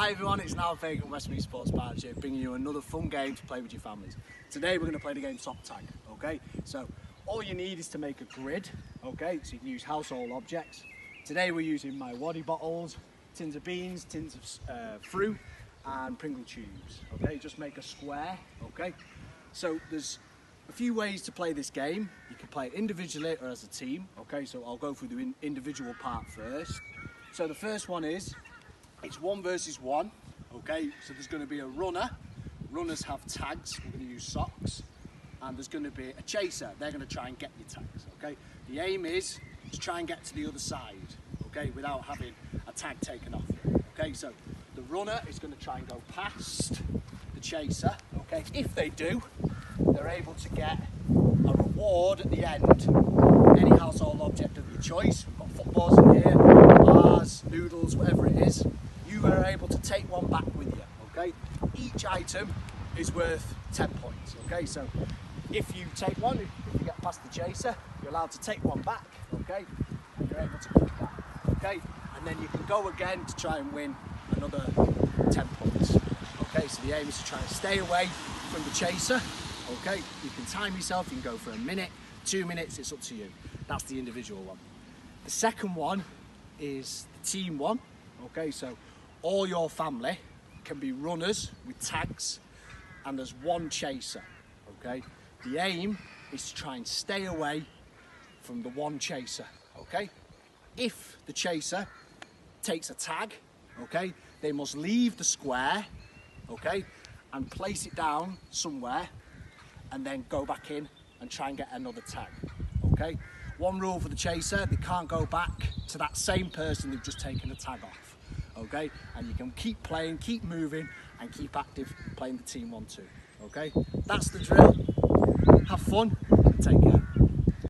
Hi everyone, it's Niall Fagan Westmeath Sports Partnership bringing you another fun game to play with your families. Today we're going to play the game Sock Tag, okay? So all you need is to make a grid, okay? So you can use household objects. Today we're using MiWadi bottles, tins of beans, tins of uh, fruit and Pringle tubes, okay? Just make a square, okay? So there's a few ways to play this game. You can play it individually or as a team, okay? So I'll go through the in individual part first. So the first one is it's one versus one, okay? So there's going to be a runner. Runners have tags. We're going to use socks. And there's going to be a chaser. They're going to try and get your tags, okay? The aim is to try and get to the other side, okay, without having a tag taken off okay? So the runner is going to try and go past the chaser, okay? If they do, they're able to get a reward at the end, any household object of your choice. We've got footballs in here, bars, noodles, whatever it is you are able to take one back with you, okay? Each item is worth 10 points, okay? So if you take one, if you get past the chaser, you're allowed to take one back, okay? And you're able to keep that, okay? And then you can go again to try and win another 10 points, okay? So the aim is to try and stay away from the chaser, okay? You can time yourself, you can go for a minute, two minutes, it's up to you. That's the individual one. The second one is the team one, okay? So all your family can be runners with tags and there's one chaser, okay? The aim is to try and stay away from the one chaser, okay? If the chaser takes a tag, okay, they must leave the square, okay, and place it down somewhere and then go back in and try and get another tag, okay? One rule for the chaser, they can't go back to that same person they've just taken a tag off okay? And you can keep playing, keep moving, and keep active playing the team one too, okay? That's the drill. Have fun, take care.